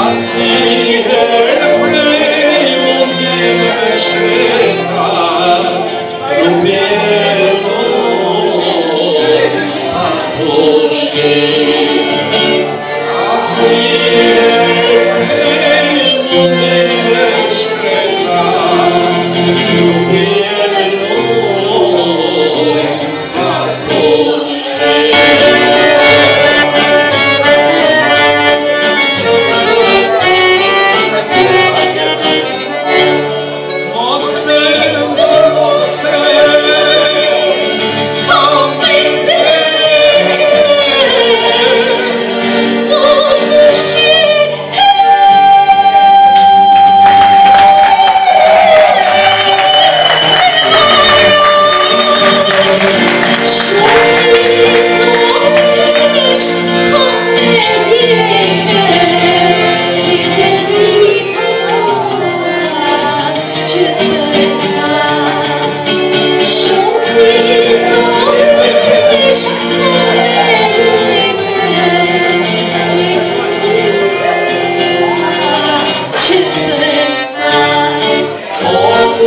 Hasta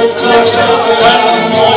Thank